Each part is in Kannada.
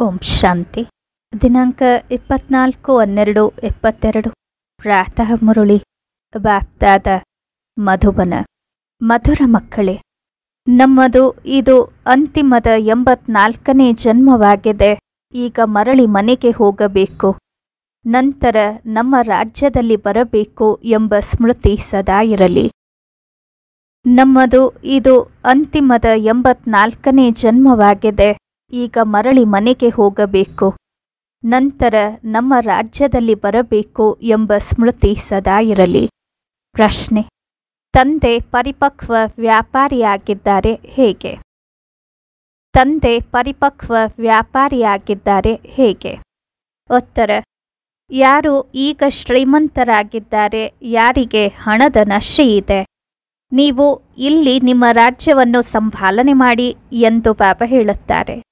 ಓಂ ಶಾಂತಿ. ದಿನಾಂಕ ಇಪ್ಪತ್ನಾಲ್ಕು ಹನ್ನೆರಡು ಇಪ್ಪತ್ತೆರಡು ಪ್ರಾತಃ ಮುರುಳಿ. ವ್ಯಾಪ್ತಾದ ಮಧುಬನ. ಮಧುರ ಮಕ್ಕಳೇ, ನಮ್ಮದು ಇದು ಅಂತಿಮದ ಎಂಬತ್ನಾಲ್ಕನೇ ಜನ್ಮವಾಗಿದೆ. ಈಗ ಮರಳಿ ಮನೆಗೆ ಹೋಗಬೇಕು. ನಂತರ ನಮ್ಮ ರಾಜ್ಯದಲ್ಲಿ ಬರಬೇಕು ಎಂಬ ಸ್ಮೃತಿ ಸದಾ ಇರಲಿ. ನಮ್ಮದು ಇದು ಅಂತಿಮದ ಎಂಬತ್ನಾಲ್ಕನೇ ಜನ್ಮವಾಗಿದೆ. ಈಗ ಮರಳಿ ಮನೆಗೆ ಹೋಗಬೇಕು. ನಂತರ ನಮ್ಮ ರಾಜ್ಯದಲ್ಲಿ ಬರಬೇಕು ಎಂಬ ಸ್ಮೃತಿ ಸದಾ ಇರಲಿ. ಪ್ರಶ್ನೆ. ತಂದೆ ಪರಿಪಕ್ವ ವ್ಯಾಪಾರಿಯಾಗಿದ್ದಾರೆ ಹೇಗೆ? ತಂದೆ ಪರಿಪಕ್ವ ವ್ಯಾಪಾರಿಯಾಗಿದ್ದಾರೆ ಹೇಗೆ? ಉತ್ತರ. ಯಾರು ಈಗ ಶ್ರೀಮಂತರಾಗಿದ್ದಾರೆ ಯಾರಿಗೆ ಹಣದ ನಶೆ ಇದೆ? ನೀವು ಇಲ್ಲಿ ನಿಮ್ಮ ರಾಜ್ಯವನ್ನು ಸಂಭಾಲನೆ ಮಾಡಿ ಎಂದು ಬಾಬಾ ಹೇಳುತ್ತಾರೆ.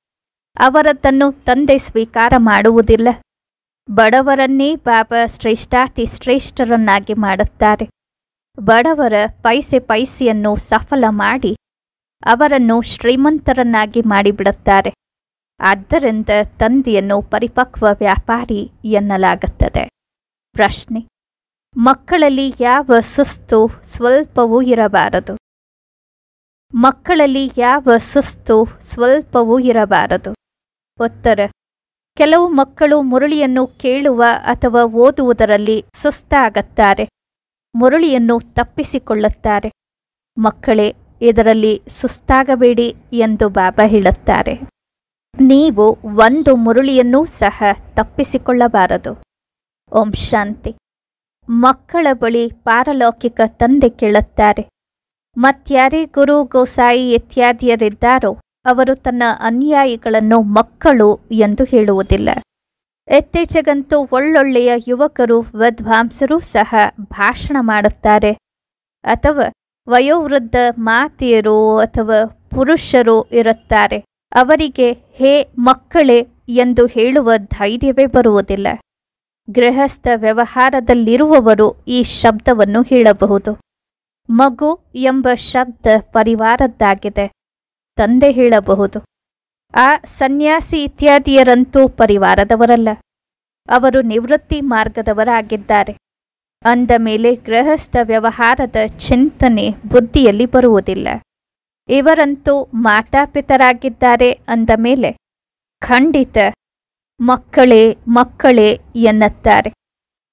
ಅವರದ್ದನ್ನು ತಂದೆ ಸ್ವೀಕಾರ ಮಾಡುವುದಿಲ್ಲ. ಬಡವರನ್ನೇ ಬಾಬಾ ಶ್ರೇಷ್ಠಾತಿ ಶ್ರೇಷ್ಠರನ್ನಾಗಿ ಮಾಡುತ್ತಾರೆ. ಬಡವರ ಪೈಸೆ ಪೈಸೆಯನ್ನು ಸಫಲ ಮಾಡಿ ಅವರನ್ನು ಶ್ರೀಮಂತರನ್ನಾಗಿ ಮಾಡಿಬಿಡುತ್ತಾರೆ. ಆದ್ದರಿಂದ ತಂದೆಯನ್ನು ಪರಿಪಕ್ವ ವ್ಯಾಪಾರಿ ಎನ್ನಲಾಗುತ್ತದೆ. ಪ್ರಶ್ನೆ. ಮಕ್ಕಳಲ್ಲಿ ಯಾವ ಸುಸ್ತು ಸ್ವಲ್ಪವೂ ಇರಬಾರದು. ಮಕ್ಕಳಲ್ಲಿ ಯಾವ ಸುಸ್ತು ಸ್ವಲ್ಪವೂ ಇರಬಾರದು. ಉತ್ತರ ಕೆಲವು ಮಕ್ಕಳು ಮುರಳಿಯನ್ನು ಕೇಳುವ ಅಥವಾ ಓದುವುದರಲ್ಲಿ ಸುಸ್ತಾಗುತ್ತಾರೆ. ಮುರಳಿಯನ್ನು ತಪ್ಪಿಸಿಕೊಳ್ಳುತ್ತಾರೆ. ಮಕ್ಕಳೇ, ಇದರಲ್ಲಿ ಸುಸ್ತಾಗಬೇಡಿ ಎಂದು ಬಾಬಾ ಹೇಳುತ್ತಾರೆ. ನೀವು ಒಂದು ಮುರುಳಿಯನ್ನೂ ಸಹ ತಪ್ಪಿಸಿಕೊಳ್ಳಬಾರದು. ಓಂ ಶಾಂತಿ. ಮಕ್ಕಳ ಬಳಿ ಪಾರಲೌಕಿಕ ತಂದೆ ಕೇಳುತ್ತಾರೆ. ಮತ್ಯಾರೇ ಗುರು ಗೋಸಾಯಿ ಇತ್ಯಾದಿಯರಿದ್ದಾರೋ ಅವರು ತನ್ನ ಅನ್ಯಾಯಿಗಳನ್ನು ಮಕ್ಕಳು ಎಂದು ಹೇಳುವುದಿಲ್ಲ. ಇತ್ತೀಚೆಗಂತೂ ಒಳ್ಳೊಳ್ಳೆಯ ಯುವಕರು, ವಿದ್ವಾಂಸರೂ ಸಹ ಭಾಷಣ ಮಾಡುತ್ತಾರೆ. ಅಥವಾ ವಯೋವೃದ್ಧ ಮಾತೆಯರು ಅಥವಾ ಪುರುಷರು ಇರುತ್ತಾರೆ. ಅವರಿಗೆ ಹೇ ಮಕ್ಕಳೇ ಎಂದು ಹೇಳುವ ಧೈರ್ಯವೇ ಬರುವುದಿಲ್ಲ. ಗೃಹಸ್ಥ ವ್ಯವಹಾರದಲ್ಲಿರುವವರು ಈ ಶಬ್ದವನ್ನು ಹೇಳಬಹುದು. ಮಗು ಎಂಬ ಶಬ್ದ ಪರಿವಾರದ್ದಾಗಿದೆ. ತಂದೆ ಹೇಳಬಹುದು. ಆ ಸನ್ಯಾಸಿ ಇತ್ಯಾದಿಯರಂತೂ ಪರಿವಾರದವರಲ್ಲ. ಅವರು ನಿವೃತ್ತಿ ಮಾರ್ಗದವರಾಗಿದ್ದಾರೆ. ಅಂದ ಮೇಲೆ ಗೃಹಸ್ಥ ವ್ಯವಹಾರದ ಚಿಂತನೆ ಬುದ್ಧಿಯಲ್ಲಿ ಬರುವುದಿಲ್ಲ. ಇವರಂತೂ ಮಾತಾಪಿತರಾಗಿದ್ದಾರೆ ಅಂದ ಮೇಲೆ, ಖಂಡಿತ, ಮಕ್ಕಳೇ ಮಕ್ಕಳೇ ಎನ್ನುತ್ತಾರೆ.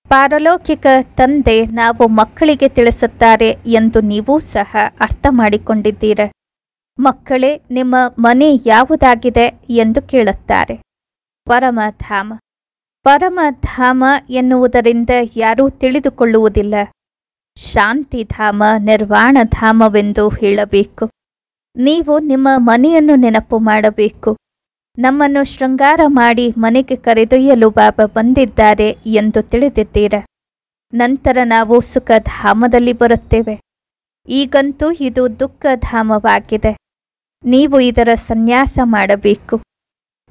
ಪಾರಲೌಕಿಕ ತಂದೆ ನಾವು ಮಕ್ಕಳಿಗೆ ತಿಳಿಸುತ್ತಾರೆ ಎಂದು ನೀವೂ ಸಹ ಅರ್ಥ ಮಾಡಿಕೊಂಡಿದ್ದೀರ ಮಕ್ಕಳೇ, ನಿಮ್ಮ ಮನೆ ಯಾವುದಾಗಿದೆ ಎಂದು ಕೇಳುತ್ತಾರೆ. ಪರಮಧಾಮ. ಪರಮಧಾಮ ಎನ್ನುವುದರಿಂದ ಯಾರೂ ತಿಳಿದುಕೊಳ್ಳುವುದಿಲ್ಲ. ಶಾಂತಿಧಾಮ, ನಿರ್ವಾಣಧಾಮವೆಂದು ಹೇಳಬೇಕು. ನೀವು ನಿಮ್ಮ ಮನೆಯನ್ನು ನೆನಪು ಮಾಡಬೇಕು. ನಮ್ಮನ್ನು ಶೃಂಗಾರ ಮಾಡಿ ಮನೆಗೆ ಕರೆದೊಯ್ಯಲು ಬಾಬಾ ಬಂದಿದ್ದಾರೆ ಎಂದು ತಿಳಿದಿದ್ದೀರ? ನಂತರ ನಾವು ಸುಖಧಾಮದಲ್ಲಿ ಬರುತ್ತೇವೆ. ಈಗಂತೂ ಇದು ದುಃಖಧಾಮವಾಗಿದೆ. ನೀವು ಇದರ ಸನ್ಯಾಸ ಮಾಡಬೇಕು.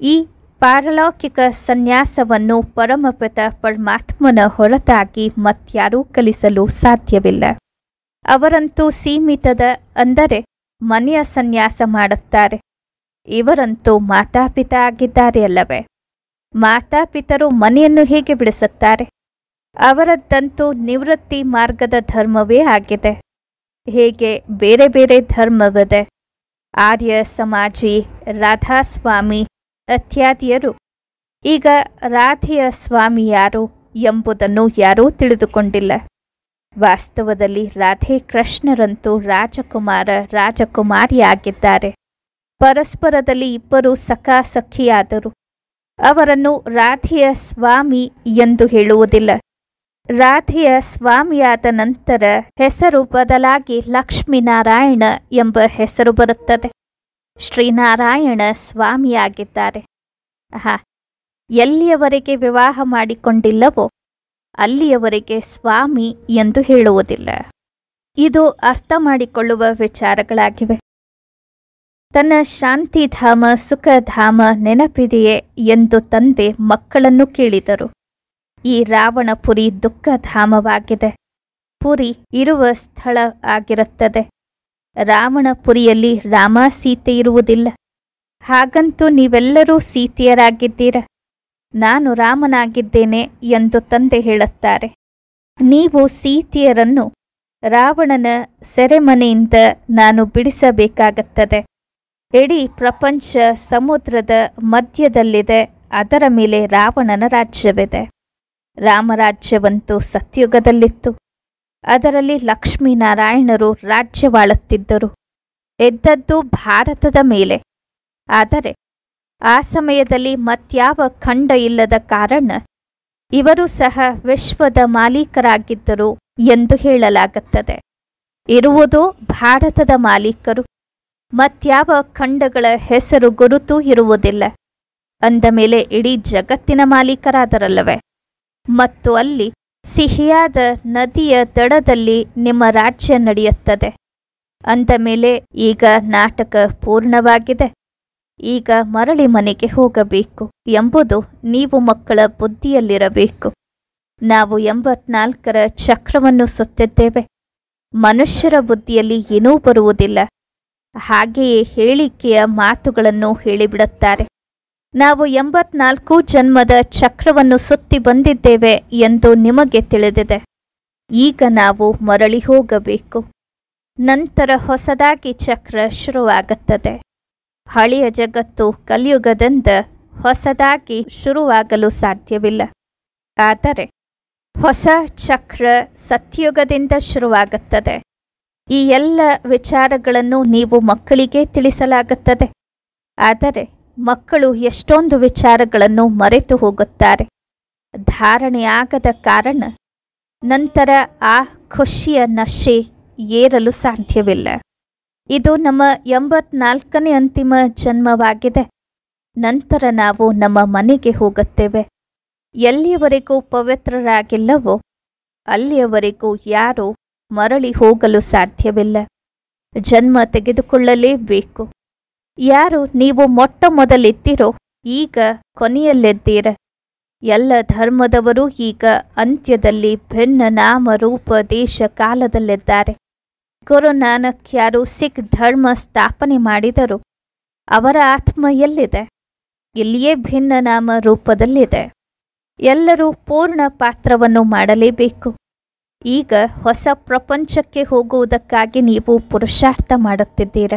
ಈ ಪಾರಲೌಕಿಕ ಸನ್ಯಾಸವನ್ನು ಪರಮಪಿತ ಪರಮಾತ್ಮನ ಹೊರತಾಗಿ ಮತ್ಯಾರೂ ಕಲಿಸಲು ಸಾಧ್ಯವಿಲ್ಲ. ಅವರಂತೂ ಸೀಮಿತದ ಅಂದರೆ ಮನೆಯ ಸನ್ಯಾಸ ಮಾಡುತ್ತಾರೆ. ಇವರಂತೂ ಮಾತಾಪಿತ ಆಗಿದ್ದಾರೆ ಅಲ್ಲವೇ? ಮಾತಾಪಿತರು ಮನೆಯನ್ನು ಹೇಗೆ ಬಿಡಿಸುತ್ತಾರೆ? ಅವರದ್ದಂತೂ ನಿವೃತ್ತಿ ಮಾರ್ಗದ ಧರ್ಮವೇ ಆಗಿದೆ. ಹೇಗೆ ಬೇರೆ ಬೇರೆ ಧರ್ಮವಿದೆ. ಆರ್ಯ ಸಮಾಜಿ ರಾಧಾಸ್ವಾಮಿ ಇತ್ಯಾದಿಯರು ಈಗ ರಾಧೆಯ ಸ್ವಾಮಿ ಯಾರು ಎಂಬುದನ್ನು ಯಾರೂ ತಿಳಿದುಕೊಂಡಿಲ್ಲ. ವಾಸ್ತವದಲ್ಲಿ ರಾಧೆ ಕೃಷ್ಣರಂತೂ ರಾಜಕುಮಾರ, ರಾಜಕುಮಾರಿಯಾಗಿದ್ದಾರೆ. ಪರಸ್ಪರದಲ್ಲಿ ಇಬ್ಬರು ಸಖಾಸಖಿಯಾದರು. ಅವರನ್ನು ರಾಧೆಯ ಸ್ವಾಮಿ ಎಂದು ಹೇಳುವುದಿಲ್ಲ. ರಾಧೆಯ ಸ್ವಾಮಿಯಾದ ನಂತರ ಹೆಸರು ಬದಲಾಗಿ ಲಕ್ಷ್ಮೀನಾರಾಯಣ ಎಂಬ ಹೆಸರು ಬರುತ್ತದೆ. ಶ್ರೀನಾರಾಯಣ ಸ್ವಾಮಿಯಾಗಿದ್ದಾರೆ. ಆಹಾ, ಎಲ್ಲಿಯವರೆಗೆ ವಿವಾಹ ಮಾಡಿಕೊಂಡಿಲ್ಲವೋ ಅಲ್ಲಿಯವರೆಗೆ ಸ್ವಾಮಿ ಎಂದು ಹೇಳುವುದಿಲ್ಲ. ಇದು ಅರ್ಥ ಮಾಡಿಕೊಳ್ಳುವ ವಿಚಾರಗಳಾಗಿವೆ. ತನ್ನ ಶಾಂತಿಧಾಮ, ಸುಖಧಾಮ ನೆನಪಿದೆಯೇ ಎಂದು ತಂದೆ ಮಕ್ಕಳನ್ನು ಕೇಳಿದರು. ಈ ರಾವಣಪುರಿ ದುಃಖಧಾಮವಾಗಿದೆ. ಪುರಿ ಇರುವ ಸ್ಥಳ ಆಗಿರುತ್ತದೆ. ರಾವಣಪುರಿಯಲ್ಲಿ ರಾಮ ಸೀತೆ ಇರುವುದಿಲ್ಲ. ಹಾಗಂತೂ ನೀವೆಲ್ಲರೂ ಸೀತೆಯರಾಗಿದ್ದೀರ. ನಾನು ರಾಮನಾಗಿದ್ದೇನೆ ಎಂದು ತಂದೆ ಹೇಳುತ್ತಾರೆ. ನೀವು ಸೀತೆಯರನ್ನು ರಾವಣನ ಸೆರೆಮನೆಯಿಂದ ನಾನು ಬಿಡಿಸಬೇಕಾಗುತ್ತದೆ. ಇಡೀ ಪ್ರಪಂಚ ಸಮುದ್ರದ ಮಧ್ಯದಲ್ಲಿದೆ. ಅದರ ಮೇಲೆ ರಾವಣನ ರಾಜ್ಯವಿದೆ. ರಾಮರಾಜ್ಯವಂತೂ ಸತ್ಯುಗದಲ್ಲಿತ್ತು. ಅದರಲ್ಲಿ ಲಕ್ಷ್ಮೀನಾರಾಯಣರು ರಾಜ್ಯವಾಳುತ್ತಿದ್ದರು. ಎದ್ದದ್ದು ಭಾರತದ ಮೇಲೆ. ಆದರೆ ಆ ಸಮಯದಲ್ಲಿ ಮತ್ಯಾವ ಖಂಡ ಇಲ್ಲದ ಕಾರಣ ಇವರು ಸಹ ವಿಶ್ವದ ಮಾಲೀಕರಾಗಿದ್ದರು ಎಂದು ಹೇಳಲಾಗುತ್ತದೆ. ಇರುವುದು ಭಾರತದ ಮಾಲೀಕರು. ಮತ್ಯಾವ ಖಂಡಗಳ ಹೆಸರು ಗುರುತು ಇರುವುದಿಲ್ಲ. ಅಂದ ಮೇಲೆ ಇಡೀ ಜಗತ್ತಿನ ಮಾಲೀಕರಾದರಲ್ಲವೇ? ಮತ್ತು ಅಲ್ಲಿ ಸಿಹಿಯಾದ ನದಿಯ ದಡದಲ್ಲಿ ನಿಮ್ಮ ರಾಜ್ಯ ನಡೆಯುತ್ತದೆ. ಅಂದ ಮೇಲೆ ಈಗ ನಾಟಕ ಪೂರ್ಣವಾಗಿದೆ. ಈಗ ಮರಳಿ ಮನೆಗೆ ಹೋಗಬೇಕು ಎಂಬುದು ನೀವು ಮಕ್ಕಳ ಬುದ್ಧಿಯಲ್ಲಿರಬೇಕು. ನಾವು ಎಂಬತ್ನಾಲ್ಕರ ಚಕ್ರವನ್ನು ಸುತ್ತಿದ್ದೇವೆ. ಮನುಷ್ಯರ ಬುದ್ಧಿಯಲ್ಲಿ ಏನೂ ಬರುವುದಿಲ್ಲ. ಹಾಗೆಯೇ ಹೇಳಿಕೆಯ ಮಾತುಗಳನ್ನು ಹೇಳಿಬಿಡುತ್ತಾರೆ. ನಾವು ಎಂಬತ್ನಾಲ್ಕು ಜನ್ಮದ ಚಕ್ರವನ್ನು ಸುತ್ತಿ ಬಂದಿದ್ದೇವೆ ಎಂದು ನಿಮಗೆ ತಿಳಿದಿದೆ. ಈಗ ನಾವು ಮರಳಿ ಹೋಗಬೇಕು. ನಂತರ ಹೊಸದಾಗಿ ಚಕ್ರ ಶುರುವಾಗುತ್ತದೆ. ಹಳೆಯ ಜಗತ್ತು ಕಲಿಯುಗದಿಂದ ಹೊಸದಾಗಿ ಶುರುವಾಗಲು ಸಾಧ್ಯವಿಲ್ಲ. ಆದರೆ ಹೊಸ ಚಕ್ರ ಸತ್ಯುಗದಿಂದ ಶುರುವಾಗುತ್ತದೆ. ಈ ಎಲ್ಲ ವಿಚಾರಗಳನ್ನು ನೀವು ಮಕ್ಕಳಿಗೆ ತಿಳಿಸಲಾಗುತ್ತದೆ. ಆದರೆ ಮಕ್ಕಳು ಎಷ್ಟೊಂದು ವಿಚಾರಗಳನ್ನು ಮರೆತು ಹೋಗುತ್ತಾರೆ. ಧಾರಣೆಯಾಗದ ಕಾರಣ ನಂತರ ಆ ಖುಷಿಯ ನಶೆ ಏರಲು ಸಾಧ್ಯವಿಲ್ಲ. ಇದು ನಮ್ಮ ಎಂಬತ್ನಾಲ್ಕನೇ ಅಂತಿಮ ಜನ್ಮವಾಗಿದೆ. ನಂತರ ನಾವು ನಮ್ಮ ಮನೆಗೆ ಹೋಗುತ್ತೇವೆ. ಎಲ್ಲಿಯವರೆಗೂ ಪವಿತ್ರರಾಗಿಲ್ಲವೋ ಅಲ್ಲಿಯವರೆಗೂ ಯಾರೂ ಮರಳಿ ಹೋಗಲು ಸಾಧ್ಯವಿಲ್ಲ. ಜನ್ಮ ತೆಗೆದುಕೊಳ್ಳಲೇಬೇಕು. ಯಾರು ನೀವು ಮೊಟ್ಟ ಮೊದಲಿದ್ದೀರೋ ಈಗ ಕೊನೆಯಲ್ಲಿದ್ದೀರ. ಎಲ್ಲ ಧರ್ಮದವರು ಈಗ ಅಂತ್ಯದಲ್ಲಿ ಭಿನ್ನ ನಾಮ ರೂಪ ದೇಶ ಕಾಲದಲ್ಲಿದ್ದಾರೆ ಗುರುನಾನಕ್ ಯಾರು ಸಿಖ್ ಧರ್ಮ ಸ್ಥಾಪನೆ ಮಾಡಿದರು. ಅವರ ಆತ್ಮ ಎಲ್ಲಿದೆ? ಇಲ್ಲಿಯೇ ಭಿನ್ನ ನಾಮ ರೂಪದಲ್ಲಿದೆ ಎಲ್ಲರೂ ಪೂರ್ಣ ಪಾತ್ರವನ್ನು ಮಾಡಲೇಬೇಕು. ಈಗ ಹೊಸ ಪ್ರಪಂಚಕ್ಕೆ ಹೋಗುವುದಕ್ಕಾಗಿ ನೀವು ಪುರುಷಾರ್ಥ ಮಾಡುತ್ತಿದ್ದೀರ.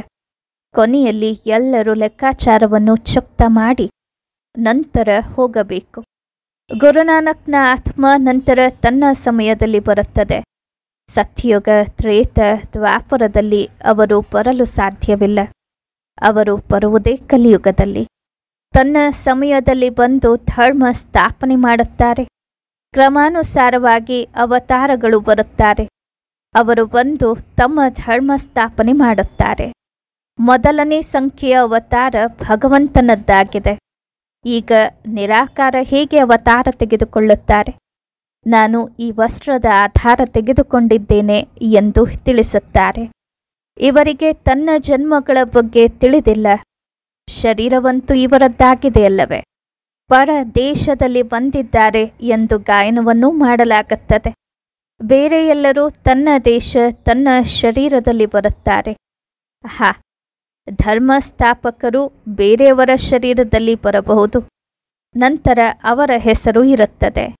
ಕೊನೆಯಲ್ಲಿ ಎಲ್ಲರೂ ಲೆಕ್ಕಾಚಾರವನ್ನು ಚುಕ್ತ ಮಾಡಿ ನಂತರ ಹೋಗಬೇಕು. ಗುರುನಾನಕ್ನ ಆತ್ಮ ನಂತರ ತನ್ನ ಸಮಯದಲ್ಲಿ ಬರುತ್ತದೆ. ಸತ್ಯಯುಗ ತ್ರೇತ ದ್ವಾಪರದಲ್ಲಿ ಅವರು ಬರಲು ಸಾಧ್ಯವಿಲ್ಲ. ಅವರು ಬರುವುದೇ ಕಲಿಯುಗದಲ್ಲಿ. ತನ್ನ ಸಮಯದಲ್ಲಿ ಬಂದು ಧರ್ಮ ಸ್ಥಾಪನೆ ಮಾಡುತ್ತಾರೆ. ಕ್ರಮಾನುಸಾರವಾಗಿ ಅವತಾರಗಳು ಬರುತ್ತಾರೆ. ಅವರು ಬಂದು ತಮ್ಮ ಧರ್ಮ ಸ್ಥಾಪನೆ ಮಾಡುತ್ತಾರೆ. ಮೊದಲನೇ ಸಂಖ್ಯೆಯ ಅವತಾರ ಭಗವಂತನದ್ದಾಗಿದೆ. ಈಗ ನಿರಾಕಾರ ಹೇಗೆ ಅವತಾರ ತೆಗೆದುಕೊಳ್ಳುತ್ತಾರೆ? ನಾನು ಈ ವಸ್ತ್ರದ ಆಧಾರ ತೆಗೆದುಕೊಂಡಿದ್ದೇನೆ ಎಂದು ತಿಳಿಸುತ್ತಾರೆ. ಇವರಿಗೆ ತನ್ನ ಜನ್ಮಗಳ ಬಗ್ಗೆ ತಿಳಿದಿಲ್ಲ. ಶರೀರವಂತೂ ಇವರದ್ದಾಗಿದೆಯಲ್ಲವೇ ಪರ ದೇಶದಲ್ಲಿ ಬಂದಿದ್ದಾರೆ ಎಂದು ಗಾಯನವನ್ನೂ ಮಾಡಲಾಗುತ್ತದೆ. ಬೇರೆ ಎಲ್ಲರೂ ತನ್ನ ದೇಶ, ತನ್ನ ಶರೀರದಲ್ಲಿ ಬರುತ್ತಾರೆ. ಹಾ ಧರ್ಮಸ್ಥಾಪಕರು ಬೇರೆಯವರ ಶರೀರದಲ್ಲಿ ಬರಬಹುದು. ನಂತರ ಅವರ ಹೆಸರು ಇರುತ್ತದೆ.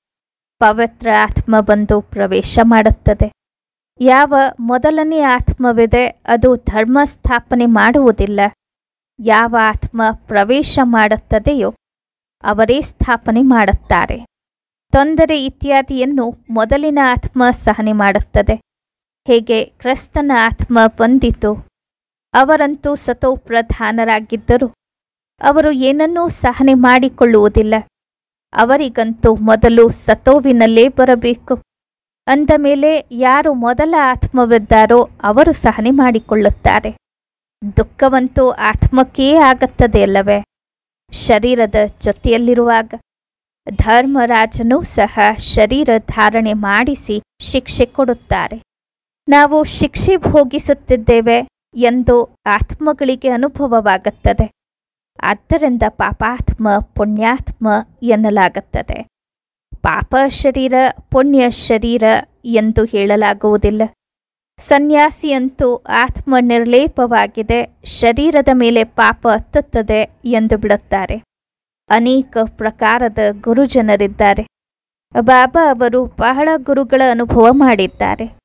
ಪವಿತ್ರ ಆತ್ಮ ಬಂದು ಪ್ರವೇಶ ಮಾಡುತ್ತದೆ. ಯಾವ ಮೊದಲನೇ ಆತ್ಮವಿದೆ ಅದು ಧರ್ಮ ಸ್ಥಾಪನೆ ಮಾಡುವುದಿಲ್ಲ. ಯಾವ ಆತ್ಮ ಪ್ರವೇಶ ಮಾಡುತ್ತದೆಯೋ ಅವರೇ ಸ್ಥಾಪನೆ ಮಾಡುತ್ತಾರೆ. ತೊಂದರೆ ಇತ್ಯಾದಿಯನ್ನು ಮೊದಲಿನ ಆತ್ಮ ಸಹನೆ ಮಾಡುತ್ತದೆ. ಹೇಗೆ ಕ್ರಿಸ್ತನ ಆತ್ಮ ಬಂದಿತು ಅವರಂತೂ ಸತೋ ಪ್ರಧಾನರಾಗಿದ್ದರು ಅವರು ಏನನ್ನೂ ಸಹನೆ ಮಾಡಿಕೊಳ್ಳುವುದಿಲ್ಲ. ಅವರಿಗಂತೂ ಮೊದಲು ಸತೋವಿನಲ್ಲೇ ಬರಬೇಕು. ಅಂದ ಮೇಲೆ ಯಾರು ಮೊದಲ ಆತ್ಮವಿದ್ದಾರೋ ಅವರು ಸಹನೆ ಮಾಡಿಕೊಳ್ಳುತ್ತಾರೆ. ದುಃಖವಂತೂ ಆತ್ಮಕ್ಕೇ ಆಗುತ್ತದೆ ಅಲ್ಲವೇ? ಶರೀರದ ಜೊತೆಯಲ್ಲಿರುವಾಗ ಧರ್ಮರಾಜನೂ ಸಹ ಶರೀರ ಧಾರಣೆ ಮಾಡಿಸಿ ಶಿಕ್ಷೆ ಕೊಡುತ್ತಾರೆ. ನಾವು ಶಿಕ್ಷೆ ಭೋಗಿಸುತ್ತಿದ್ದೇವೆ. ಎಂದು ಆತ್ಮಗಳಿಗೆ ಅನುಭವವಾಗುತ್ತದೆ. ಆದ್ದರಿಂದ ಪಾಪಾತ್ಮ, ಪುಣ್ಯಾತ್ಮ ಎನ್ನಲಾಗುತ್ತದೆ. ಪಾಪ ಶರೀರ, ಪುಣ್ಯ ಶರೀರ ಎಂದು ಹೇಳಲಾಗುವುದಿಲ್ಲ. ಸನ್ಯಾಸಿಯಂತೂ ಆತ್ಮ ನಿರ್ಲೇಪವಾಗಿದೆ, ಶರೀರದ ಮೇಲೆ ಪಾಪ ಹತ್ತುತ್ತದೆ ಎಂದು ಬಿಡುತ್ತಾರೆ. ಅನೇಕ ಪ್ರಕಾರದ ಗುರುಜನರಿದ್ದಾರೆ. ಬಾಬಾ ಅವರು ಬಹಳ ಗುರುಗಳ ಅನುಭವ ಮಾಡಿದ್ದಾರೆ.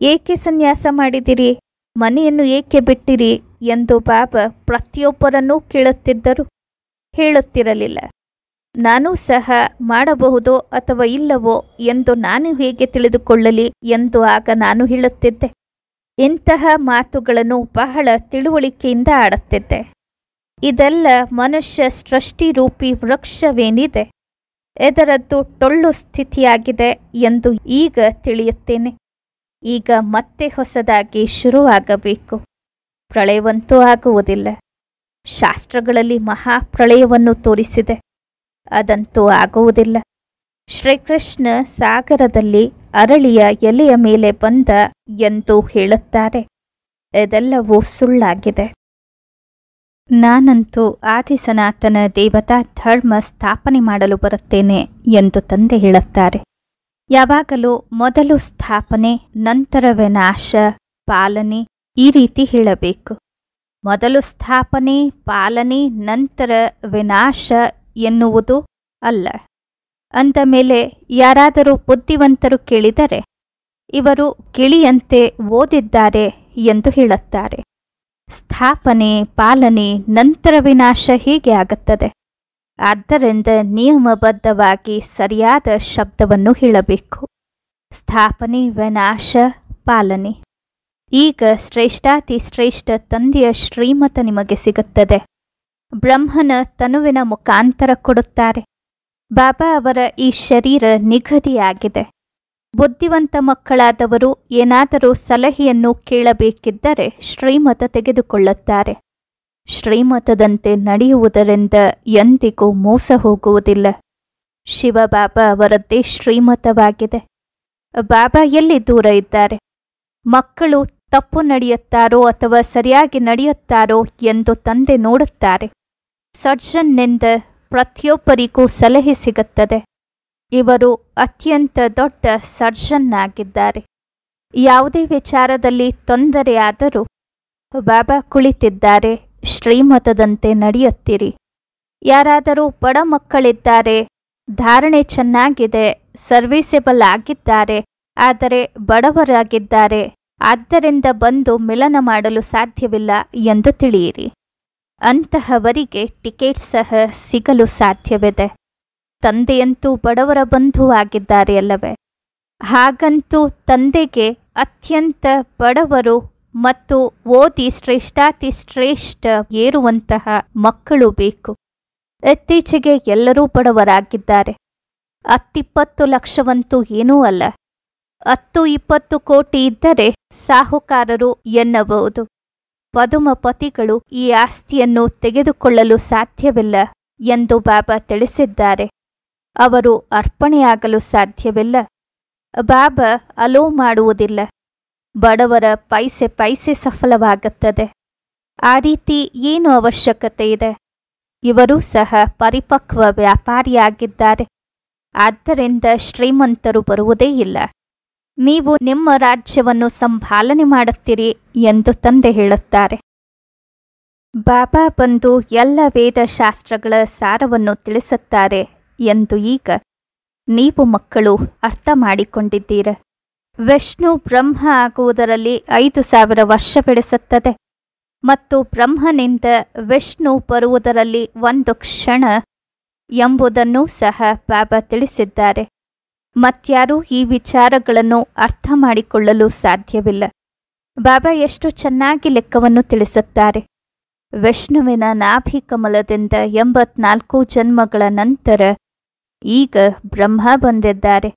ಏಕೆ ಸನ್ಯಾಸ ಮಾಡಿದಿರಿ ಮನೆಯನ್ನು ಏಕೆ ಬಿಟ್ಟಿರಿ ಎಂದು ಬಾಬಾ ಪ್ರತಿಯೊಬ್ಬರನ್ನೂ ಕೇಳುತ್ತಿದ್ದರು. ಹೇಳುತ್ತಿರಲಿಲ್ಲ. ನಾನು ಸಹ ಮಾಡಬಹುದೋ ಅಥವಾ ಇಲ್ಲವೋ ಎಂದು ನಾನು ಹೇಗೆ ತಿಳಿದುಕೊಳ್ಳಲಿ ಎಂದು ಆಗ ನಾನು ಹೇಳುತ್ತಿದ್ದೆ. ಇಂತಹ ಮಾತುಗಳನ್ನು ಬಹಳ ತಿಳುವಳಿಕೆಯಿಂದ ಆಡುತ್ತಿದ್ದೆ. ಇದೆಲ್ಲ ಮನುಷ್ಯ ಸೃಷ್ಟಿರೂಪಿ ವೃಕ್ಷವೇನಿದೆ. ಎದರದ್ದು ಟೊಳ್ಳು ಸ್ಥಿತಿಯಾಗಿದೆ ಎಂದು ಈಗ ತಿಳಿಯುತ್ತೇನೆ. ಈಗ ಮತ್ತೆ ಹೊಸದಾಗಿ ಶುರುವಾಗಬೇಕು. ಪ್ರಳಯವಂತೂ ಆಗುವುದಿಲ್ಲ. ಶಾಸ್ತ್ರಗಳಲ್ಲಿ ಮಹಾಪ್ರಳಯವನ್ನು ತೋರಿಸಿದೆ. ಅದಂತೂ ಆಗುವುದಿಲ್ಲ. ಶ್ರೀಕೃಷ್ಣ ಸಾಗರದಲ್ಲಿ ಅರಳಿಯ ಎಲೆಯ ಮೇಲೆ ಬಂದ ಎಂದು ಹೇಳುತ್ತಾರೆ. ಇದೆಲ್ಲವೂ ಸುಳ್ಳಾಗಿದೆ. ನಾನಂತೂ ಆದಿಸನಾತನ ದೇವತಾ ಧರ್ಮ ಸ್ಥಾಪನೆ ಮಾಡಲು ಬರುತ್ತೇನೆ ಎಂದು ತಂದೆ ಹೇಳುತ್ತಾರೆ. ಯಾವಾಗಲೂ ಮೊದಲು ಸ್ಥಾಪನೆ, ನಂತರ ವಿನಾಶ, ಪಾಲನೆ ಈ ರೀತಿ ಹೇಳಬೇಕು. ಮೊದಲು ಸ್ಥಾಪನೆ, ಪಾಲನೆ, ನಂತರ ವಿನಾಶ ಎನ್ನುವುದು ಅಲ್ಲ. ಅಂದ ಮೇಲೆ ಯಾರಾದರೂ ಬುದ್ಧಿವಂತರು ಕೇಳಿದರೆ, ಇವರು ಕಿಳಿಯಂತೆ ಓದಿದ್ದಾರೆ ಎಂದು ಹೇಳುತ್ತಾರೆ. ಸ್ಥಾಪನೆ, ಪಾಲನೆ, ನಂತರ ವಿನಾಶ ಹೀಗೆ ಆಗುತ್ತದೆ? ಆದ್ದರಿಂದ ನಿಯಮಬದ್ಧವಾಗಿ ಸರಿಯಾದ ಶಬ್ದವನ್ನು ಹೇಳಬೇಕು. ಸ್ಥಾಪನೆ, ವಿನಾಶ, ಪಾಲನೆ. ಈಗ ಶ್ರೇಷ್ಠಾತಿ ಶ್ರೇಷ್ಠ ತಂದೆಯ ಶ್ರೀಮತ ನಿಮಗೆ ಸಿಗುತ್ತದೆ. ಬ್ರಹ್ಮನ ತನುವಿನ ಮುಖಾಂತರ ಕೊಡುತ್ತಾರೆ. ಬಾಬಾ ಅವರ ಈ ಶರೀರ ನಿಗದಿಯಾಗಿದೆ. ಬುದ್ಧಿವಂತ ಮಕ್ಕಳಾದವರು ಏನಾದರೂ ಸಲಹೆಯನ್ನು ಕೇಳಬೇಕಿದ್ದರೆ ಶ್ರೀಮತ ತೆಗೆದುಕೊಳ್ಳುತ್ತಾರೆ. ಶ್ರೀಮತದಂತೆ ನಡೆಯುವುದರಿಂದ ಎಂದಿಗೂ ಮೋಸ ಹೋಗುವುದಿಲ್ಲ. ಶಿವಬಾಬಾ ಅವರದ್ದೇ ಶ್ರೀಮತವಾಗಿದೆ. ಬಾಬಾ ಎಲ್ಲಿ ದೂರ ಇದ್ದಾರೆ? ಮಕ್ಕಳು ತಪ್ಪು ನಡೆಯುತ್ತಾರೋ ಅಥವಾ ಸರಿಯಾಗಿ ನಡೆಯುತ್ತಾರೋ ಎಂದು ತಂದೆ ನೋಡುತ್ತಾರೆ. ಸರ್ಜನ್ನಿಂದ ಪ್ರತಿಯೊಬ್ಬರಿಗೂ ಸಲಹೆ ಸಿಗುತ್ತದೆ. ಇವರು ಅತ್ಯಂತ ದೊಡ್ಡ ಸರ್ಜನ್ ಆಗಿದ್ದಾರೆ ಯಾವುದೇ ವಿಚಾರದಲ್ಲಿ ತೊಂದರೆಯಾದರೂ ಬಾಬಾ ಕುಳಿತಿದ್ದಾರೆ. ಶ್ರೀಮತದಂತೆ ನಡೆಯುತ್ತೀರಿ. ಯಾರಾದರೂ ಬಡ ಮಕ್ಕಳಿದ್ದಾರೆ, ಧಾರಣೆ ಚೆನ್ನಾಗಿದೆ ಸರ್ವಿಸೇಬಲ್ ಆಗಿದ್ದಾರೆ, ಆದರೆ ಬಡವರಾಗಿದ್ದಾರೆ, ಆದ್ದರಿಂದ ಬಂದು ಮಿಲನ ಮಾಡಲು ಸಾಧ್ಯವಿಲ್ಲ ಎಂದು ತಿಳಿಯಿರಿ. ಅಂತಹವರಿಗೆ ಟಿಕೆಟ್ ಸಹ ಸಿಗಲು ಸಾಧ್ಯವಿದೆ. ತಂದೆಯಂತೂ ಬಡವರ ಬಂಧು ಆಗಿದ್ದಾರೆ ಅಲ್ಲವೇ? ಹಾಗಂತೂ ತಂದೆಗೆ ಅತ್ಯಂತ ಬಡವರು ಮತ್ತು ಓದಿ ಶ್ರೇಷ್ಠಾತಿ ಶ್ರೇಷ್ಠ ಏರುವಂತಹ ಮಕ್ಕಳು ಬೇಕು. ಇತ್ತೀಚೆಗೆ ಎಲ್ಲರೂ ಬಡವರಾಗಿದ್ದಾರೆ. ಹತ್ತಿಪ್ಪತ್ತು ಲಕ್ಷವಂತೂ ಏನೂ ಅಲ್ಲ. ಹತ್ತು ಇಪ್ಪತ್ತು ಕೋಟಿ ಇದ್ದರೆ ಸಾಹುಕಾರರು ಎನ್ನಬಹುದು. ಪದುಮಪತಿಗಳು ಈ ಆಸ್ತಿಯನ್ನು ತೆಗೆದುಕೊಳ್ಳಲು ಸಾಧ್ಯವಿಲ್ಲ ಎಂದು ಬಾಬಾ ತಿಳಿಸಿದ್ದಾರೆ. ಅವರು ಅರ್ಪಣೆಯಾಗಲು ಸಾಧ್ಯವಿಲ್ಲ. ಬಾಬಾ ಅಲೋ ಮಾಡುವುದಿಲ್ಲ. ಬಡವರ ಪೈಸೆ ಪೈಸೆ ಸಫಲವಾಗುತ್ತದೆ. ಆ ರೀತಿ ಏನು ಅವಶ್ಯಕತೆ ಇದೆ? ಇವರೂ ಸಹ ಪರಿಪಕ್ವ ವ್ಯಾಪಾರಿಯಾಗಿದ್ದಾರೆ. ಆದ್ದರಿಂದ ಶ್ರೀಮಂತರು ಬರುವುದೇ ಇಲ್ಲ. ನೀವು ನಿಮ್ಮ ರಾಜ್ಯವನ್ನು ಸಂಭಾಲನೆ ಮಾಡುತ್ತೀರಿ ಎಂದು ತಂದೆ ಹೇಳುತ್ತಾರೆ. ಬಾಬಾ ಬಂದು ಎಲ್ಲ ವೇದಶಾಸ್ತ್ರಗಳ ಸಾರವನ್ನು ತಿಳಿಸುತ್ತಾರೆ ಎಂದು ಈಗ ನೀವು ಮಕ್ಕಳು ಅರ್ಥ ಮಾಡಿಕೊಂಡಿದ್ದೀರ. ವಿಷ್ಣು ಬ್ರಹ್ಮ ಆಗುವುದರಲ್ಲಿ ಐದು ಸಾವಿರ ವರ್ಷವೆಡಿಸುತ್ತದೆ ಮತ್ತು ಬ್ರಹ್ಮನಿಂದ ವಿಷ್ಣು ಬರುವುದರಲ್ಲಿ ಒಂದು ಕ್ಷಣ ಎಂಬುದನ್ನು ಸಹ ಬಾಬಾ ತಿಳಿಸಿದ್ದಾರೆ. ಮತ್ಯಾರೂ ಈ ವಿಚಾರಗಳನ್ನು ಅರ್ಥ ಮಾಡಿಕೊಳ್ಳಲು ಸಾಧ್ಯವಿಲ್ಲ. ಬಾಬಾ ಎಷ್ಟು ಚೆನ್ನಾಗಿ ಲೆಕ್ಕವನ್ನು ತಿಳಿಸುತ್ತಾರೆ. ವಿಷ್ಣುವಿನ ನಾಭಿ ಕಮಲದಿಂದ ಎಂಬತ್ನಾಲ್ಕು ಜನ್ಮಗಳ ನಂತರ ಈಗ ಬ್ರಹ್ಮ ಬಂದಿದ್ದಾರೆ.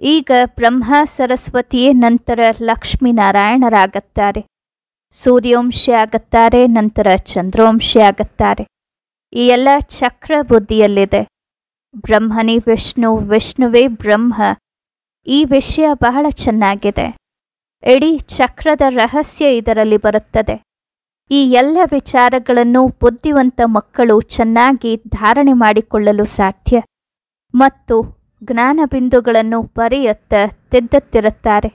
ಈಗ ಬ್ರಹ್ಮ ಸರಸ್ವತಿಯೇ ನಂತರ ಲಕ್ಷ್ಮೀನಾರಾಯಣರಾಗುತ್ತಾರೆ. ಸೂರ್ಯವಂಶಿ ಆಗುತ್ತಾರೆ ನಂತರ ಚಂದ್ರವಂಶಿ ಆಗುತ್ತಾರೆ ಈ ಎಲ್ಲ ಚಕ್ರ ಬುದ್ಧಿಯಲ್ಲಿದೆ ಬ್ರಹ್ಮನಿ ವಿಷ್ಣು, ವಿಷ್ಣುವೇ ಬ್ರಹ್ಮ. ಈ ವಿಷಯ ಬಹಳ ಚೆನ್ನಾಗಿದೆ. ಇಡೀ ಚಕ್ರದ ರಹಸ್ಯ ಇದರಲ್ಲಿ ಬರುತ್ತದೆ. ಈ ಎಲ್ಲ ವಿಚಾರಗಳನ್ನು ಬುದ್ಧಿವಂತ ಮಕ್ಕಳು ಚೆನ್ನಾಗಿ ಧಾರಣೆ ಮಾಡಿಕೊಳ್ಳಲು ಸಾಧ್ಯ. ಮತ್ತು ಜ್ಞಾನ ಬಿಂದುಗಳನ್ನು ಬರೆಯುತ್ತ ತಿದ್ದುತ್ತಿರುತ್ತಾರೆ.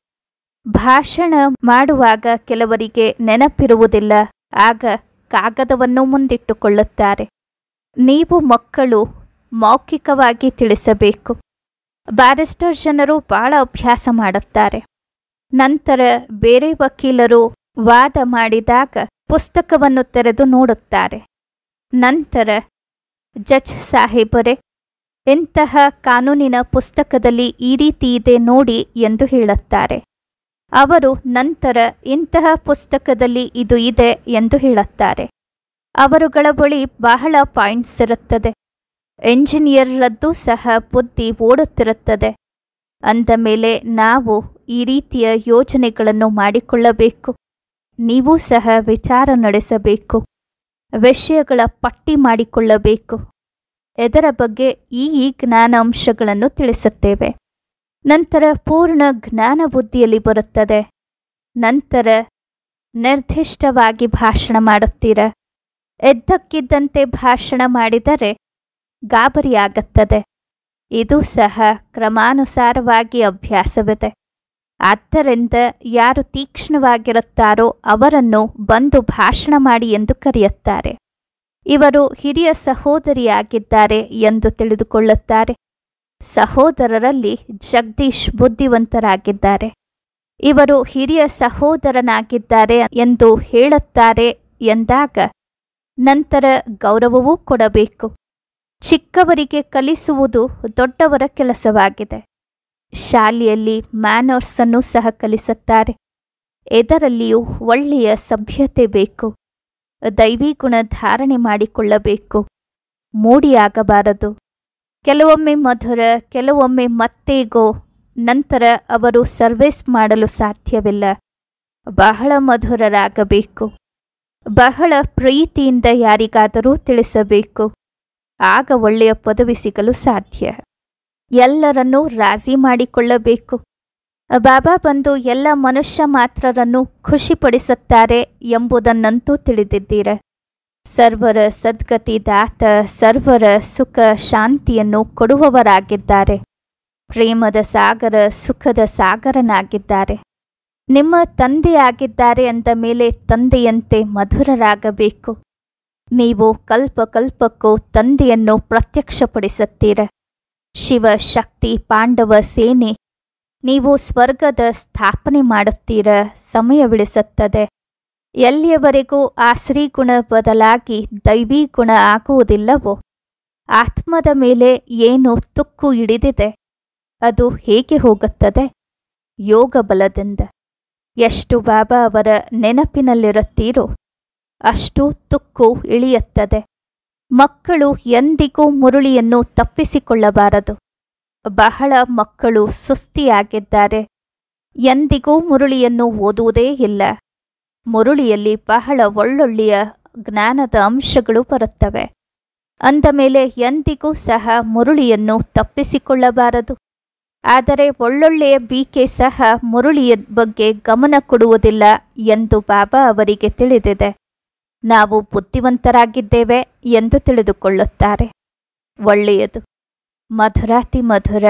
ಭಾಷಣ ಮಾಡುವಾಗ ಕೆಲವರಿಗೆ ನೆನಪಿರುವುದಿಲ್ಲ, ಆಗ ಕಾಗದವನ್ನು ಮುಂದಿಟ್ಟುಕೊಳ್ಳುತ್ತಾರೆ. ನೀವು ಮಕ್ಕಳು, ಮೌಖಿಕವಾಗಿ ತಿಳಿಸಬೇಕು. ಬ್ಯಾರಿಸ್ಟರ್ ಜನರು ಬಹಳ ಅಭ್ಯಾಸ ಮಾಡುತ್ತಾರೆ. ನಂತರ ಬೇರೆ ವಕೀಲರು ವಾದ ಮಾಡಿದಾಗ ಪುಸ್ತಕವನ್ನು ತೆರೆದು ನೋಡುತ್ತಾರೆ. ನಂತರ ಜಜ್ ಸಾಹೇಬರೇ ಇಂತಹ ಕಾನೂನಿನ ಪುಸ್ತಕದಲ್ಲಿ ಈ ರೀತಿ ಇದೆ ನೋಡಿ ಎಂದು ಹೇಳುತ್ತಾರೆ. ಅವರು, ನಂತರ ಇಂತಹ ಪುಸ್ತಕದಲ್ಲಿ ಇದು ಇದೆ ಎಂದು ಹೇಳುತ್ತಾರೆ. ಅವರುಗಳ ಬಳಿ ಬಹಳ ಪಾಯಿಂಟ್ಸ್ ಇರುತ್ತದೆ. ಎಂಜಿನಿಯರ್ರದ್ದು ಸಹ ಬುದ್ಧಿ ಓಡುತ್ತಿರುತ್ತದೆ. ಅಂದ ಮೇಲೆ, ನಾವು ಈ ರೀತಿಯ ಯೋಜನೆಗಳನ್ನು ಮಾಡಿಕೊಳ್ಳಬೇಕು. ನೀವು ಸಹ ವಿಚಾರ ನಡೆಸಬೇಕು. ವಿಷಯಗಳ ಪಟ್ಟಿ ಮಾಡಿಕೊಳ್ಳಬೇಕು. ಇದರ ಬಗ್ಗೆ ಈ ಈ ಜ್ಞಾನಾಂಶಗಳನ್ನು ತಿಳಿಸುತ್ತೇವೆ. ನಂತರ ಪೂರ್ಣ ಜ್ಞಾನ ಬುದ್ಧಿಯಲ್ಲಿ ಬರುತ್ತದೆ. ನಂತರ ನಿರ್ದಿಷ್ಟವಾಗಿ ಭಾಷಣ ಮಾಡುತ್ತೀರ. ಎದ್ದಕ್ಕಿದ್ದಂತೆ ಭಾಷಣ ಮಾಡಿದರೆ ಗಾಬರಿಯಾಗುತ್ತದೆ. ಇದು ಸಹ ಕ್ರಮಾನುಸಾರವಾಗಿ ಅಭ್ಯಾಸವಿದೆ. ಆದ್ದರಿಂದ ಯಾರು ತೀಕ್ಷ್ಣವಾಗಿರುತ್ತಾರೋ ಅವರನ್ನು ಬಂದು ಭಾಷಣ ಮಾಡಿ ಎಂದು ಕರೆಯುತ್ತಾರೆ. ಇವರು ಹಿರಿಯ ಸಹೋದರಿಯಾಗಿದ್ದಾರೆ ಎಂದು ತಿಳಿದುಕೊಳ್ಳುತ್ತಾರೆ. ಸಹೋದರರಲ್ಲಿ ಜಗದೀಶ್ ಬುದ್ಧಿವಂತರಾಗಿದ್ದಾರೆ. ಇವರು ಹಿರಿಯ ಸಹೋದರನಾಗಿದ್ದಾರೆ ಎಂದು ಹೇಳುತ್ತಾರೆ ಎಂದಾಗ ನಂತರ ಗೌರವವೂ ಕೊಡಬೇಕು. ಚಿಕ್ಕವರಿಗೆ ಕಲಿಸುವುದು ದೊಡ್ಡವರ ಕೆಲಸವಾಗಿದೆ. ಶಾಲೆಯಲ್ಲಿ ಮ್ಯಾನರ್ಸನ್ನು ಸಹ ಕಲಿಸುತ್ತಾರೆ. ಇದರಲ್ಲಿಯೂ ಒಳ್ಳೆಯ ಸಭ್ಯತೆ ಬೇಕು. ದೈವಿ ಗುಣ ಧಾರಣೆ ಮಾಡಿಕೊಳ್ಳಬೇಕು. ಮೂಡಿಯಾಗಬಾರದು. ಕೆಲವೊಮ್ಮೆ ಮಧುರ, ಕೆಲವೊಮ್ಮೆ ಮತ್ತೇಗೋ, ನಂತರ ಅವರು ಸರ್ವಿಸ್ ಮಾಡಲು ಸಾಧ್ಯವಿಲ್ಲ. ಬಹಳ ಮಧುರರಾಗಬೇಕು. ಬಹಳ ಪ್ರೀತಿಯಿಂದ ಯಾರಿಗಾದರೂ ತಿಳಿಸಬೇಕು. ಆಗ ಒಳ್ಳೆಯ ಪದವಿ ಸಿಗಲು ಸಾಧ್ಯ. ಎಲ್ಲರನ್ನೂ ರಾಜಿ ಮಾಡಿಕೊಳ್ಳಬೇಕು. ಬಾಬಾ ಬಂದು ಎಲ್ಲ ಮನುಷ್ಯ ಮಾತ್ರರನ್ನು ಖುಷಿಪಡಿಸುತ್ತಾರೆ ಎಂಬುದನ್ನಂತೂ ತಿಳಿದಿದ್ದೀರ. ಸರ್ವರ ಸದ್ಗತಿ ದಾತ, ಸರ್ವರ ಸುಖ ಶಾಂತಿಯನ್ನು ಕೊಡುವವರಾಗಿದ್ದಾರೆ. ಪ್ರೇಮದ ಸಾಗರ ಸುಖದ ಸಾಗರನಾಗಿದ್ದಾರೆ. ನಿಮ್ಮ ತಂದೆಯಾಗಿದ್ದಾರೆ ಅಂದ ಮೇಲೆ ತಂದೆಯಂತೆ ಮಧುರರಾಗಬೇಕು. ನೀವು ಕಲ್ಪ ಕಲ್ಪಕ್ಕೂ ತಂದೆಯನ್ನು ಪ್ರತ್ಯಕ್ಷಪಡಿಸುತ್ತೀರ. ಶಿವ ಶಕ್ತಿ ಪಾಂಡವ ಸೇನೆ ನೀವು ಸ್ವರ್ಗದ ಸ್ಥಾಪನೆ ಮಾಡುತ್ತೀರ ಸಮಯವಿಳಿಸುತ್ತದೆ ಎಲ್ಲಿಯವರೆಗೂ ಆ ಶ್ರೀಗುಣ ಬದಲಾಗಿ ದೈವಿ ಗುಣ ಆಗುವುದಿಲ್ಲವೋ, ಆತ್ಮದ ಮೇಲೆ ಏನು ತುಕ್ಕು ಹಿಡಿದಿದೆ, ಅದು ಹೇಗೆ ಹೋಗುತ್ತದೆ? ಯೋಗ ಬಲದಿಂದ. ಎಷ್ಟು ಬಾಬಾ ಅವರ ನೆನಪಿನಲ್ಲಿರುತ್ತೀರೋ, ಅಷ್ಟು ತುಕ್ಕು ಇಳಿಯುತ್ತದೆ. ಮಕ್ಕಳು ಎಂದಿಗೂ ಮುರುಳಿಯನ್ನು ತಪ್ಪಿಸಿಕೊಳ್ಳಬಾರದು. ಬಹಳ ಮಕ್ಕಳು ಸುಸ್ತಿಯಾಗಿದ್ದಾರೆ. ಎಂದಿಗೂ ಮುರುಳಿಯನ್ನು ಓದುವುದೇ ಇಲ್ಲ. ಮುರುಳಿಯಲ್ಲಿ ಬಹಳ ಒಳ್ಳೊಳ್ಳೆಯ ಜ್ಞಾನದ ಅಂಶಗಳು ಬರುತ್ತವೆ. ಅಂದ ಮೇಲೆ ಎಂದಿಗೂ ಸಹ ಮುರುಳಿಯನ್ನು ತಪ್ಪಿಸಿಕೊಳ್ಳಬಾರದು. ಆದರೆ ಒಳ್ಳೊಳ್ಳೆಯ ಬೀಕೆ ಸಹ ಮುರುಳಿಯ ಬಗ್ಗೆ ಗಮನ ಕೊಡುವುದಿಲ್ಲ ಎಂದು ಬಾಬಾ ಅವರಿಗೆ ತಿಳಿದಿದೆ. ನಾವು ಬುದ್ಧಿವಂತರಾಗಿದ್ದೇವೆ ಎಂದು ತಿಳಿದುಕೊಳ್ಳುತ್ತಾರೆ. ಒಳ್ಳೆಯದು. ಮಧುರಾತಿ ಮಧುರ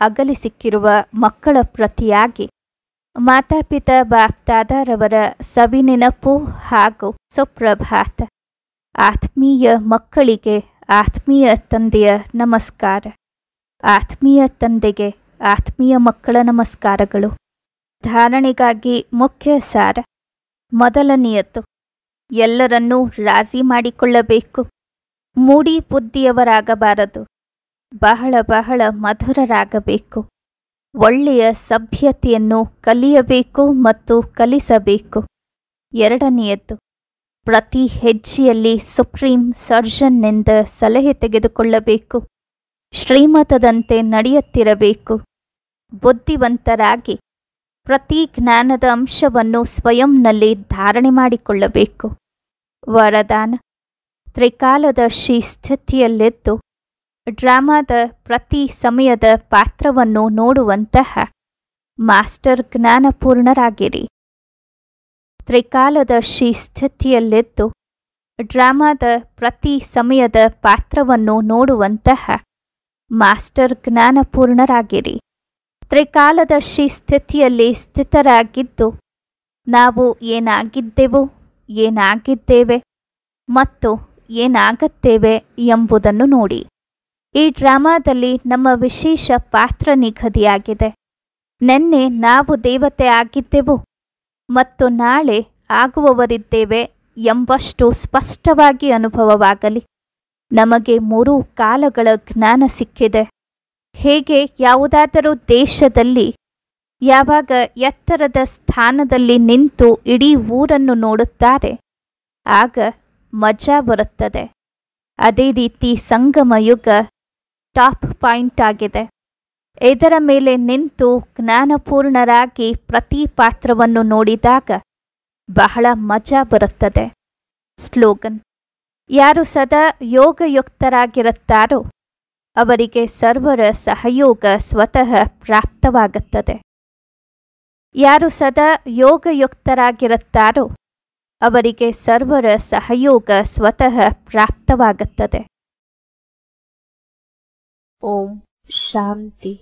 ಅಗಲಿ ಸಿಕ್ಕಿರುವ ಮಕ್ಕಳ ಪ್ರತಿಯಾಗಿ ಮಾತಾಪಿತ ಬಾಪ್ತಾದರವರ ಸವಿನೆನಪು ಹಾಗೂ ಸುಪ್ರಭಾತ. ಆತ್ಮೀಯ ಮಕ್ಕಳಿಗೆ ಆತ್ಮೀಯ ತಂದೆಯ ನಮಸ್ಕಾರ. ಆತ್ಮೀಯ ತಂದೆಗೆ ಆತ್ಮೀಯ ಮಕ್ಕಳ ನಮಸ್ಕಾರಗಳು. ಧಾರಣೆಗಾಗಿ ಮುಖ್ಯ ಸಾರ. ಮೊದಲನೆಯದ್ದು ಎಲ್ಲರನ್ನೂ ರಾಜಿ ಮಾಡಿಕೊಳ್ಳಬೇಕು. ಮೂಡಿ ಬುದ್ಧಿಯವರಾಗಬಾರದು. ಬಹಳ ಬಹಳ ಮಧುರರಾಗಬೇಕು. ಒಳ್ಳೆಯ ಸಭ್ಯತೆಯನ್ನು ಕಲಿಯಬೇಕು ಮತ್ತು ಕಲಿಸಬೇಕು. ಎರಡನೆಯದ್ದು, ಪ್ರತಿ ಹೆಜ್ಜೆಯಲ್ಲಿ ಸುಪ್ರೀಂ ಸರ್ಜನ್ನಿಂದ ಸಲಹೆ ತೆಗೆದುಕೊಳ್ಳಬೇಕು. ಶ್ರೀಮತದಂತೆ ನಡೆಯುತ್ತಿರಬೇಕು. ಬುದ್ಧಿವಂತರಾಗಿ ಪ್ರತಿ ಜ್ಞಾನದ ಅಂಶವನ್ನು ಸ್ವಯಂನಲ್ಲಿ ಧಾರಣೆ ಮಾಡಿಕೊಳ್ಳಬೇಕು. ವರದಾನ, ತ್ರಿಕಾಲದರ್ಶಿ ಸ್ಥಿತಿಯಲ್ಲಿದ್ದು ಡ್ರಾಮಾದ ಪ್ರತಿ ಸಮಯದ ಪಾತ್ರವನ್ನು ನೋಡುವಂತಹ ಮಾಸ್ಟರ್ ಜ್ಞಾನಪೂರ್ಣರಾಗಿರಿ. ತ್ರಿಕಾಲದರ್ಶಿ ಸ್ಥಿತಿಯಲ್ಲಿದ್ದು ಡ್ರಾಮಾದ ಪ್ರತಿ ಸಮಯದ ಪಾತ್ರವನ್ನು ನೋಡುವಂತಹ ಮಾಸ್ಟರ್ ಜ್ಞಾನಪೂರ್ಣರಾಗಿರಿ. ತ್ರಿಕಾಲದರ್ಶಿ ಸ್ಥಿತಿಯಲ್ಲಿ ಸ್ಥಿತರಾಗಿದ್ದು ನಾವು ಏನಾಗಿದ್ದೆವು, ಏನಾಗಿದ್ದೇವೆ ಮತ್ತು ಏನಾಗುತ್ತೇವೆ ಎಂಬುದನ್ನು ನೋಡಿ. ಈ ಡ್ರಾಮಾದಲ್ಲಿ ನಮ್ಮ ವಿಶೇಷ ಪಾತ್ರ ನಿಗದಿಯಾಗಿದೆ. ನಿನ್ನೆ ನಾವು ದೇವತೆ ಆಗಿದ್ದೆವು. ಮತ್ತು ನಾಳೆ ಆಗುವವರಿದ್ದೇವೆ ಎಂಬಷ್ಟು ಸ್ಪಷ್ಟವಾಗಿ ಅನುಭವವಾಗಲಿ. ನಮಗೆ ಮೂರು ಕಾಲಗಳ ಜ್ಞಾನ ಸಿಕ್ಕಿದೆ. ಹೇಗೆ ಯಾವುದಾದರೂ ದೇಶದಲ್ಲಿ ಯಾವಾಗ ಎತ್ತರದ ಸ್ಥಾನದಲ್ಲಿ ನಿಂತು ಇಡೀ ಊರನ್ನು ನೋಡುತ್ತಾರೆ, ಆಗ ಮಜಾ ಬರುತ್ತದೆ. ಅದೇ ರೀತಿ ಸಂಗಮ ಯುಗ ಟಾಪ್ ಪಾಯಿಂಟ್ ಆಗಿದೆ. ಇದರ ಮೇಲೆ ನಿಂತು ಜ್ಞಾನಪೂರ್ಣರಾಗಿ ಪ್ರತಿ ಪಾತ್ರವನ್ನು ನೋಡಿದಾಗ ಬಹಳ ಮಜಾ ಬರುತ್ತದೆ. ಸ್ಲೋಗನ್, ಯಾರು ಸದಾ ಯೋಗಯುಕ್ತರಾಗಿರುತ್ತಾರೋ ಅವರಿಗೆ ಸರ್ವರ ಸಹಯೋಗ ಸ್ವತಃ ಪ್ರಾಪ್ತವಾಗುತ್ತದೆ. ಯಾರು ಸದಾ ಯೋಗಯುಕ್ತರಾಗಿರುತ್ತಾರೋ ಅವರಿಗೆ ಸರ್ವರ ಸಹಯೋಗ ಸ್ವತಃ ಪ್ರಾಪ್ತವಾಗುತ್ತದೆ. ಓಂ ಶಾಂತಿ